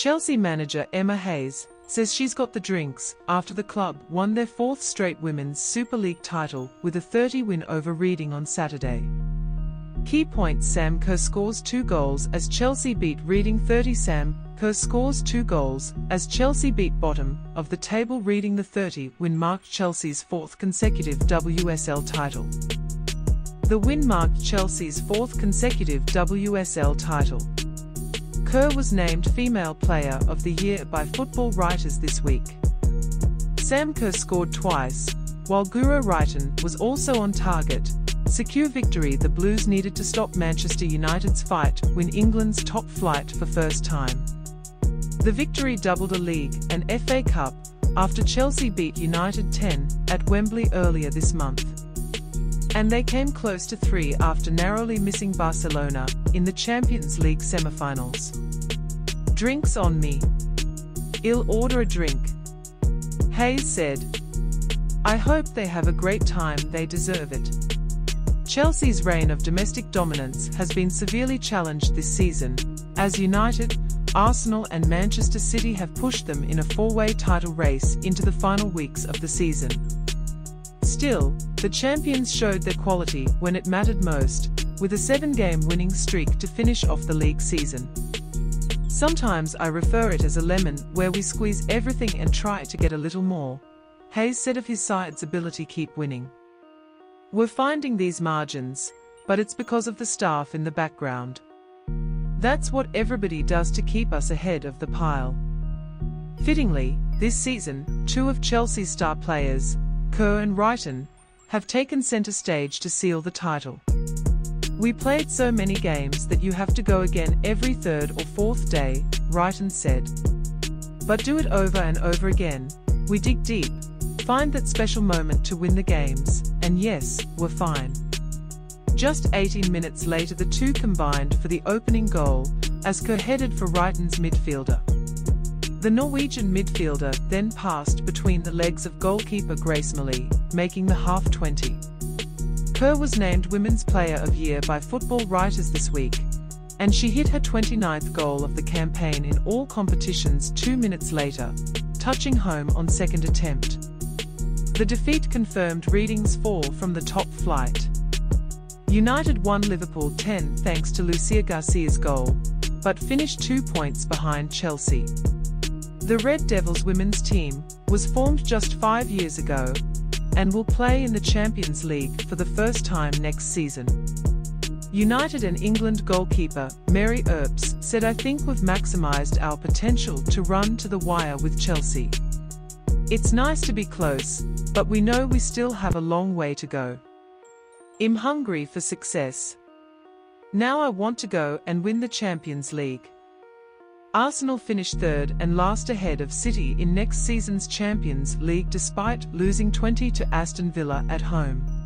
Chelsea manager Emma Hayes says she's got the drinks after the club won their fourth straight Women's Super League title with a 30 win over Reading on Saturday. Key points Sam Kerr scores two goals as Chelsea beat Reading 30 Sam Kerr scores two goals as Chelsea beat bottom of the table Reading the 30 win marked Chelsea's fourth consecutive WSL title. The win marked Chelsea's fourth consecutive WSL title. Kerr was named Female Player of the Year by Football Writers this week. Sam Kerr scored twice, while Guro Reiten was also on target, secure victory the Blues needed to stop Manchester United's fight win England's top flight for first time. The victory doubled a league and FA Cup after Chelsea beat United 10 at Wembley earlier this month. And they came close to three after narrowly missing Barcelona in the Champions League semi-finals. Drinks on me. I'll order a drink. Hayes said. I hope they have a great time, they deserve it. Chelsea's reign of domestic dominance has been severely challenged this season, as United, Arsenal and Manchester City have pushed them in a four-way title race into the final weeks of the season. Still, the champions showed their quality when it mattered most, with a seven-game winning streak to finish off the league season. Sometimes I refer it as a lemon where we squeeze everything and try to get a little more. Hayes said of his side's ability to keep winning. We're finding these margins, but it's because of the staff in the background. That's what everybody does to keep us ahead of the pile. Fittingly, this season, two of Chelsea's star players, Kerr and Reiten, have taken centre stage to seal the title. We played so many games that you have to go again every third or fourth day, Reiten said. But do it over and over again. We dig deep, Find that special moment to win the games, and yes, we're fine. Just 18 minutes later the two combined for the opening goal, as Kerr headed for Reiten's midfielder. The Norwegian midfielder then passed between the legs of goalkeeper Grace Mali, making the half 20. Kerr was named Women's Player of Year by Football Writers this week, and she hit her 29th goal of the campaign in all competitions two minutes later, touching home on second attempt. The defeat confirmed Reading's fall from the top flight. United won Liverpool 10 thanks to Lucia Garcia's goal, but finished two points behind Chelsea. The Red Devils women's team was formed just five years ago and will play in the Champions League for the first time next season. United and England goalkeeper Mary Earps said I think we've maximised our potential to run to the wire with Chelsea. It's nice to be close, but we know we still have a long way to go. I'm hungry for success. Now I want to go and win the Champions League. Arsenal finished third and last ahead of City in next season's Champions League despite losing 20 to Aston Villa at home.